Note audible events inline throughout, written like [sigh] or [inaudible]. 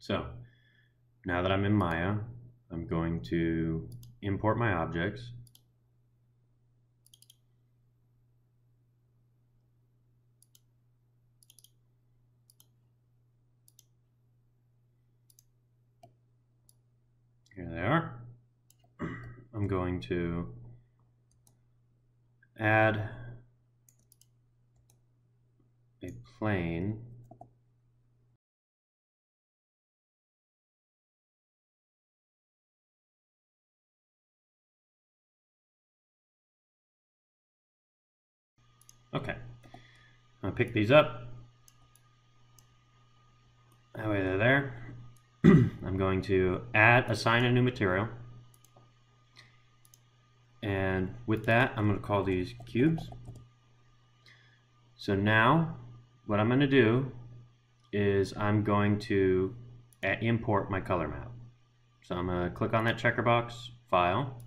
So now that I'm in Maya, I'm going to import my objects. Here they are. [clears throat] I'm going to add a plane Okay. I'll pick these up. That way they're there. [clears throat] I'm going to add, assign a new material. And with that, I'm going to call these cubes. So now, what I'm going to do is I'm going to import my color map. So I'm going to click on that checker box, File,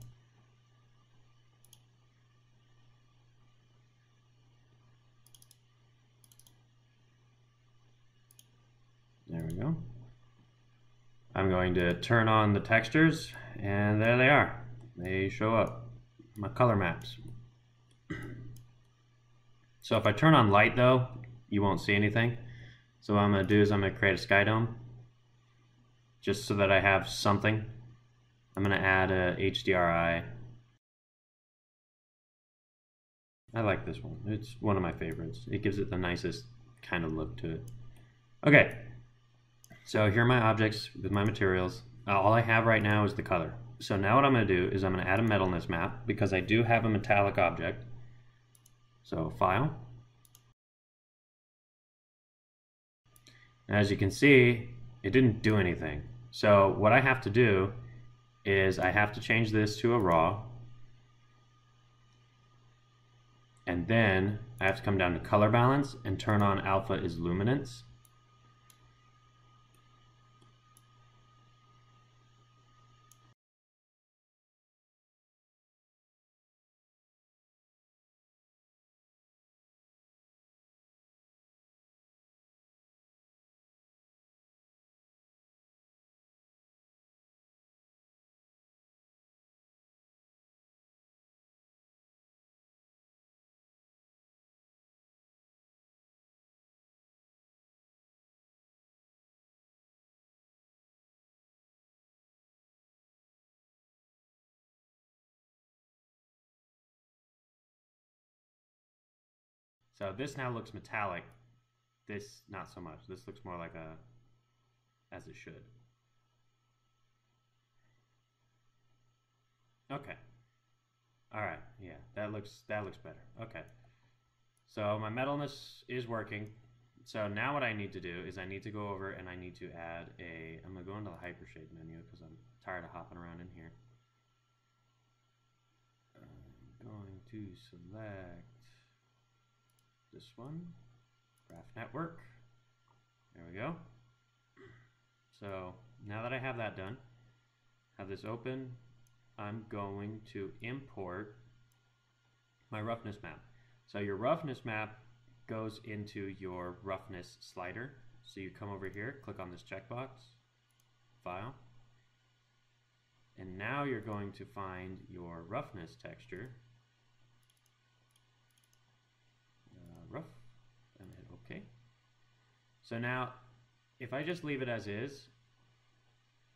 There we go. I'm going to turn on the textures and there they are. They show up, my color maps. [clears throat] So if I turn on light though, you won't see anything. So what I'm going to do is I'm going to create a sky dome just so that I have something. I'm going to add a HDRI. I like this one. It's one of my favorites. It gives it the nicest kind of look to it. Okay, so here are my objects with my materials. Uh, all I have right now is the color. So now what I'm going to do is I'm going to add a metalness map because I do have a metallic object. So File. As you can see, it didn't do anything. So what I have to do is I have to change this to a raw. And then I have to come down to color balance and turn on alpha is luminance. So this now looks metallic. This not so much. This looks more like a as it should. Okay. All right. Yeah, that looks that looks better. Okay. So my metalness is working. So now what I need to do is I need to go over and I need to add a, I'm going to go into the hypershade menu because I'm tired of hopping around in here. I'm going to select this one, graph network. There we go. So now that I have that done, have this open, I'm going to import my roughness map. So your roughness map goes into your roughness slider. So you come over here, click on this checkbox, file, and now you're going to find your roughness texture rough and hit OK. So now, if I just leave it as is,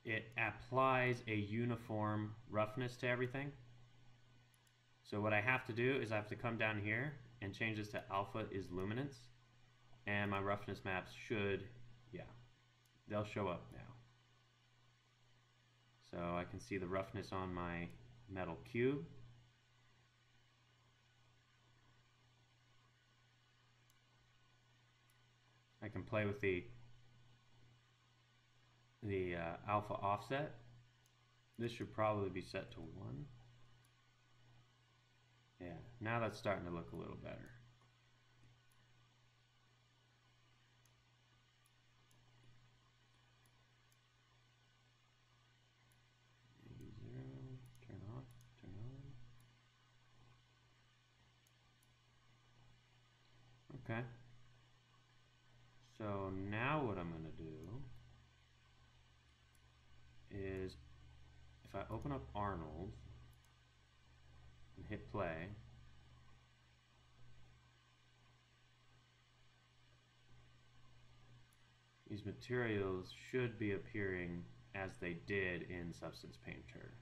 it applies a uniform roughness to everything. So what I have to do is I have to come down here and change this to alpha is luminance. And my roughness maps should, yeah, they'll show up now. So I can see the roughness on my metal cube. I can play with the the uh, alpha offset. This should probably be set to 1. Yeah, now that's starting to look a little better. So now what I'm going to do is if I open up Arnold and hit play, these materials should be appearing as they did in Substance Painter.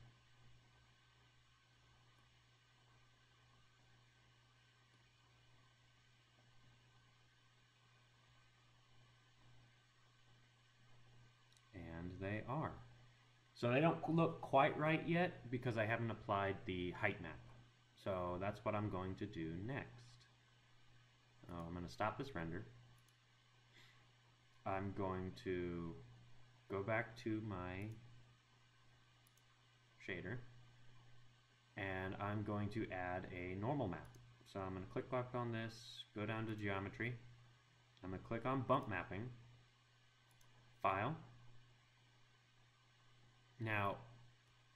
So they don't look quite right yet because I haven't applied the height map. So that's what I'm going to do next. Oh, I'm going to stop this render. I'm going to go back to my shader and I'm going to add a normal map. So I'm going to click back on this, go down to geometry. I'm going to click on bump mapping, file. Now,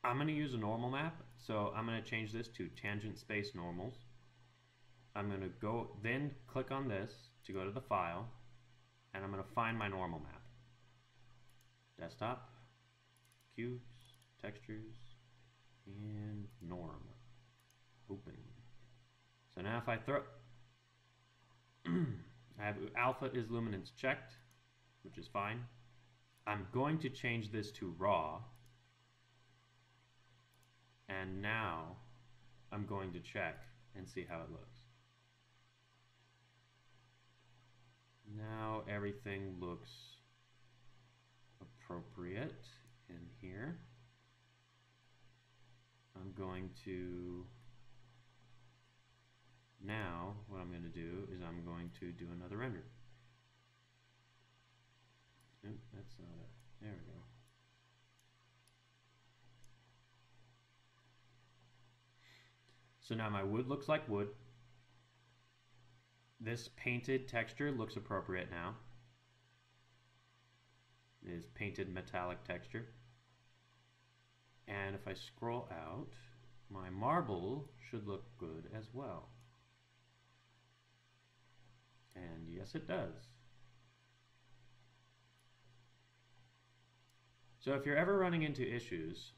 I'm going to use a normal map, so I'm going to change this to tangent space normals. I'm going to go, then click on this to go to the file, and I'm going to find my normal map. Desktop, cubes, textures, and norm. Open. So now if I throw, [clears throat] I have alpha is luminance checked, which is fine. I'm going to change this to raw. And now I'm going to check and see how it looks. Now everything looks appropriate in here. I'm going to, now what I'm going to do is I'm going to do another render. Nope, that's not it. There we go. So now my wood looks like wood. This painted texture looks appropriate now. It is painted metallic texture. And if I scroll out, my marble should look good as well. And yes, it does. So if you're ever running into issues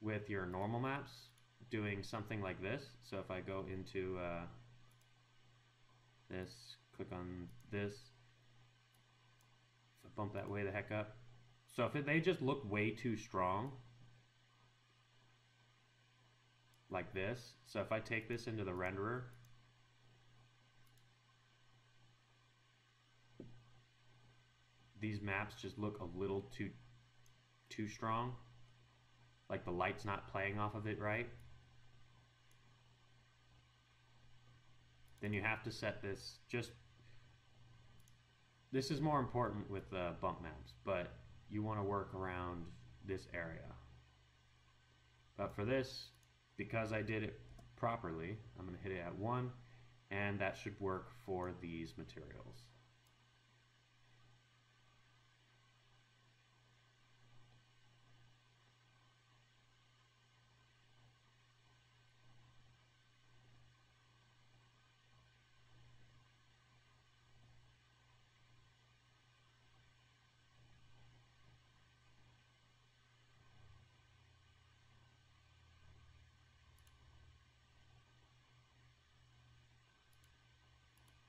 with your normal maps, doing something like this, so if I go into uh, this, click on this, I bump that way the heck up. So if it, they just look way too strong, like this, so if I take this into the renderer, these maps just look a little too too strong. Like the light's not playing off of it right then you have to set this just this is more important with the bump maps but you want to work around this area. But for this because I did it properly I'm going to hit it at 1 and that should work for these materials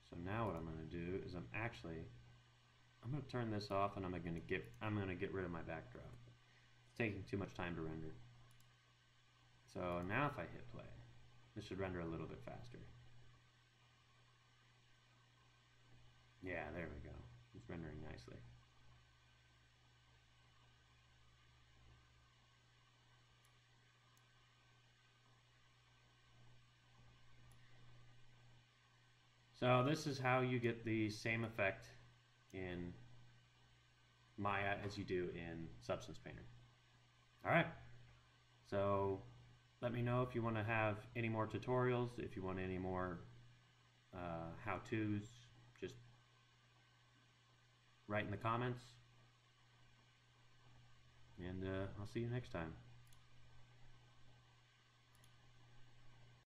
So now what I'm going to do is I'm actually, I'm going to turn this off and I'm going to get, I'm going to get rid of my backdrop. It's taking too much time to render. So now if I hit play, this should render a little bit faster. Yeah, there we go. It's rendering nicely. So this is how you get the same effect in Maya as you do in Substance Painter. All right. So let me know if you want to have any more tutorials, if you want any more uh, how-tos, just write in the comments. And uh, I'll see you next time.